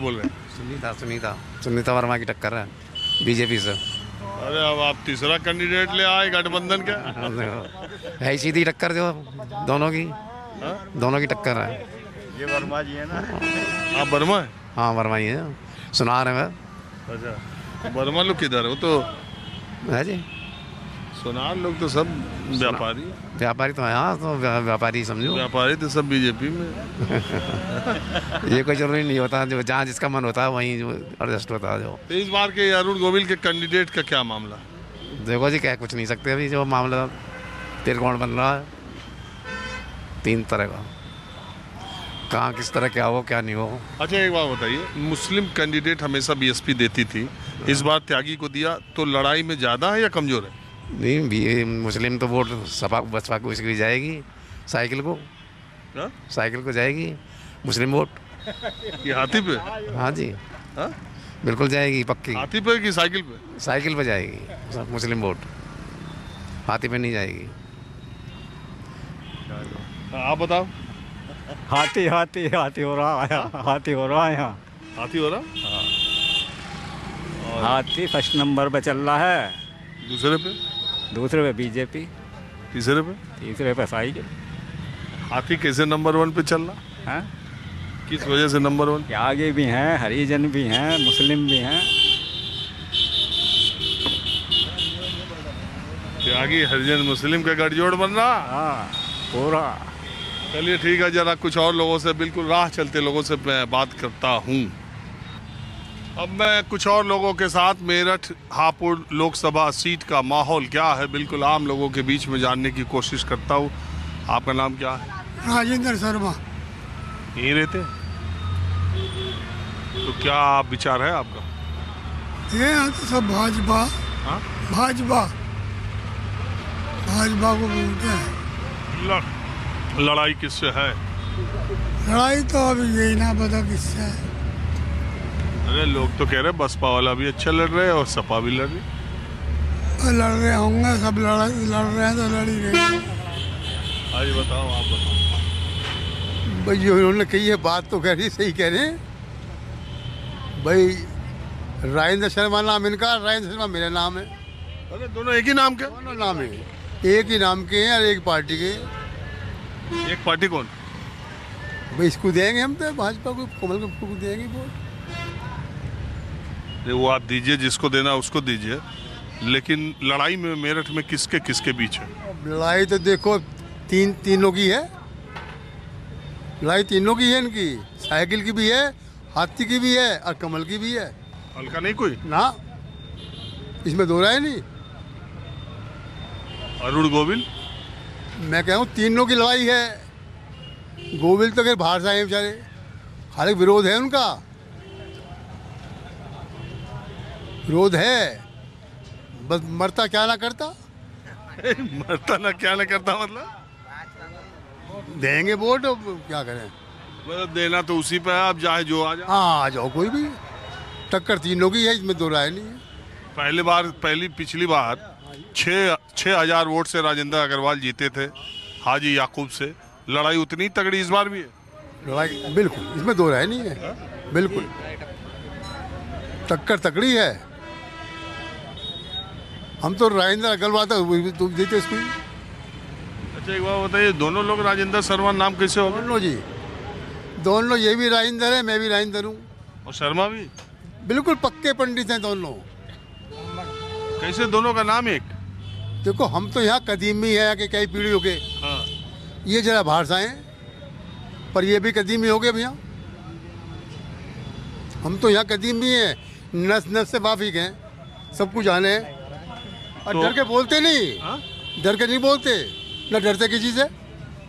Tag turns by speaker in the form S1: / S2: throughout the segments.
S1: क्या बोल रहे हैं?
S2: सुनीता सुनीता। सुनीता वर्मा की टक्कर है बीजेपी से।
S1: अरे अब आप तीसरा कैंडिडेट ले आए गठबंधन का।
S2: है ही सीधी टक्कर जो दोनों की।
S1: हाँ?
S2: दोनों की टक्कर है।
S3: ये वर्मा जी है ना?
S1: आप वर्मा है?
S2: हाँ वर्मा ही है। सुना रहे हैं
S1: अच्छा वर्मा लोग किधर है वो तो
S2: है जी।
S1: सोनार लोग तो सब व्यापारी
S2: व्यापारी तो है हाँ तो व्यापारी समझो।
S1: व्यापारी तो सब बीजेपी में।
S2: ये कोई ज़रूरी नहीं होता जो जहाँ जिसका मन होता है वहीं एडजस्ट होता है जो।
S1: तो इस बार के अरुण गोविल के कैंडिडेट का क्या मामला?
S2: देखो जी कह कुछ नहीं सकते अभी जो मामला त्रिकोण बन रहा है तीन तरह का। कहाँ किस तरह क्या हो क्या नहीं हो।
S1: अच्छा एक बात बताइए मुस्लिम कैंडिडेट हमेशा बीएसपी देती थी इस बार त्यागी को दिया तो लड़ाई में ज़्यादा है या कमज़ोर है?
S2: नहीं भी मुस्लिम तो वोट सपा बसपा को इसकी जाएगी साइकिल को।
S1: हाँ?
S2: साइकिल को जाएगी मुस्लिम वोट।
S1: ये हाथी पे?
S2: हाँ जी।
S1: हाँ?
S2: बिल्कुल जाएगी पक्की।
S1: हाथी पे कि साइकिल पे?
S2: साइकिल पे जाएगी मुस्लिम वोट। हाथी पे नहीं जाएगी।
S1: हाँ, आप बताओ।
S3: हाथी हाथी हाथी हो रहा है हाथी हो रहा है यहाँ।
S1: हाथी हो रहा?
S3: हाथी फ़र्स्ट नंबर पे चल रहा है।
S1: दूसरे पे?
S3: दूसरे पे बीजेपी
S1: तीसरे पे?
S3: तीसरे पे साइकिल
S1: हाथी कैसे नंबर वन पे चल रहा
S3: है?
S1: किस वजह से नंबर वन
S3: त्यागी भी हैं हरिजन भी हैं मुस्लिम भी हैं।
S1: त्यागी हरिजन मुस्लिम का गठजोड़ बन रहा
S3: हाँ पूरा।
S1: चलिए ठीक है जरा कुछ और लोगों से बिल्कुल राह चलते लोगों से मैं बात करता हूँ। अब मैं कुछ और लोगों के साथ मेरठ हापुड़ लोकसभा सीट का माहौल क्या है? बिल्कुल आम लोगों के बीच में जानने की कोशिश करता हूँ। आपका नाम क्या है?
S4: राजेंद्र शर्मा।
S1: यहीं रहते हैं? तो क्या विचार है आपका?
S4: ये तो सब भाजपा।
S1: हाँ?
S4: भाजपा। भाजपा को बोलते हैं।
S1: लड़- लड़ाई किससे है?
S4: लड़ाई तो अभी यही ना पता किससे है।
S1: अरे लोग तो कह रहे हैं बसपा वाला भी अच्छा लड़ रहे हैं और सपा भी लड़ रही है।
S4: लड़ रहे होंगे सब लड़ लड़ रहे हैं तो लड़ ही रहे हैं।
S1: आज बताओ आप बताओ।
S5: भाई जो उन्होंने कही है बात तो कह रही सही कह रहे हैं। भाई राजेंद्र शर्मा नाम इनका राजेंद्र शर्मा मेरा नाम है।
S1: अरे दोनों एक ही नाम के?
S5: दोनों नाम है। एक ही नाम के हैं और एक पार्टी के
S1: एक पार्टी कौन?
S5: भाई इसको देंगे हम तो भाजपा को कमल को देंगे वोट।
S1: वो आप दीजिए जिसको देना उसको दीजिए। लेकिन लड़ाई में मेरठ में किसके किसके बीच है?
S5: लड़ाई तो देखो तीन तीनों की है लड़ाई तीनों की है इनकी। साइकिल की भी है हाथी की भी है और कमल की भी है।
S1: हल्का नहीं कोई?
S5: ना। इसमें दो राय नहीं।
S1: अरुण गोविल?
S5: मैं कह रहा हूँ तीनों की लड़ाई है। गोविल तो फिर बाहर से आए हैं बेचारे। हालाँकि विरोध है उनका। विरोध है? बस मरता क्या ना करता?
S1: मरता ना क्या ना करता मतलब?
S5: देंगे वोट क्या करें?
S1: मतलब देना तो उसी पे है आप चाहे जो आ जाए।
S5: हाँ आ जाओ कोई भी। टक्कर तीनों की है इसमें दो राय नहीं है।
S1: पहले बार पहली पिछली बार छः छः हज़ार वोट से राजेंद्र अग्रवाल जीते थे हाजी याकूब से। लड़ाई उतनी तगड़ी इस बार भी है?
S5: लड़ाई बिल्कुल इसमें दो राय नहीं है। बिल्कुल। टक्कर तकड़ी है। हम तो राजेंद्र अग्रवाल था तुम देते इसको
S1: अच्छा एक बात बताइए दोनों लोग राजेंद्र शर्मा नाम कैसे हो
S5: दोनों जी। दोनों ये भी राजेंद्र है मैं भी राजेंद्र हूँ।
S1: और शर्मा भी?
S5: बिल्कुल पक्के पंडित हैं दोनों।
S1: कैसे दोनों का नाम एक?
S5: देखो हम तो यहाँ कदीमी है कि कई पीढ़ियों के।
S1: हाँ।
S5: ये जरा बाहर से आए हैं पर ये भी कदीमी हो गए भैया। हम तो यहाँ कदीमी हैं नस नस से वाफिक हैं सब कुछ आने हैं। और
S1: तो-
S5: डर के बोलते नहीं।
S1: हाँ?
S5: डर के नहीं बोलते। न डरते किसी से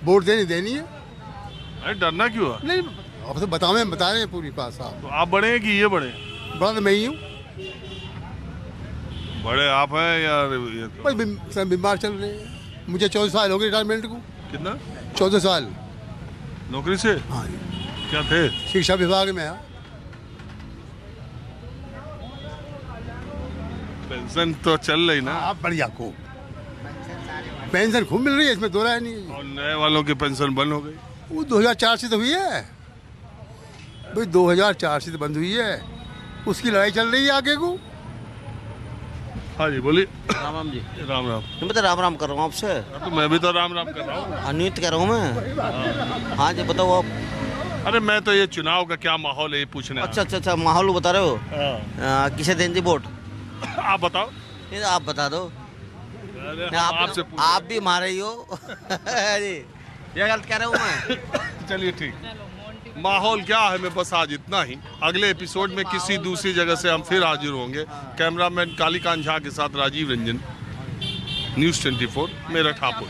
S5: वोट देनी देनी है।
S1: अरे डरना क्यों है?
S5: नहीं अब तो बताओ मैं बता रहे हैं पूरी बात साहब।
S1: तो आप बड़े हैं कि ये बड़े
S5: बड़ा तो मैं ही हूँ।
S1: बड़े आप हैं या ये तो?
S5: बस बीम- बीमार चल रहे हैं। मुझे चौदह साल हो गए रिटायरमेंट को।
S1: कितना?
S5: चौदह साल।
S1: नौकरी से?
S5: हाँ
S1: क्या थे?
S5: शिक्षा विभाग में हाँ।
S1: पेंशन तो चल रही ना।
S5: आप बढ़िया को। पेंशन खूब मिल रही है इसमें दो राय नहीं। है
S1: और नए वालों की पेंशन बंद हो गई।
S5: वो 2004 से तो हुई है। भाई 2004 से तो बंद हुई है। उसकी लड़ाई चल रही है आगे को।
S1: हाँ जी बोलिए।
S6: राम राम जी।
S1: राम राम।
S6: मैं तो राम राम कर रहा हूँ आपसे।
S1: तो मैं भी तो राम राम कर रहा हूँ।
S6: अनित कह रहा हूँ मैं। हाँ जी बताओ आप।
S1: अरे मैं तो ये चुनाव का क्या माहौल है ये पूछने
S6: अच्छा अच्छा अच्छा माहौल बता रहे हो? किसे दें जी वोट?
S1: हाँ। आप बताओ।
S6: ये आप बता दो। नहीं, आप
S1: आपसे
S6: आप भी मारे ही हो। ये गलत कह रहा हूँ मैं।
S1: चलिए ठीक। माहौल क्या है मैं बस आज इतना ही। अगले एपिसोड में किसी दूसरी जगह से हम फिर हाजिर होंगे। कैमरामैन कालीकांत झा के साथ राजीव रंजन। न्यूज़ 24 मेरठ हापुड़।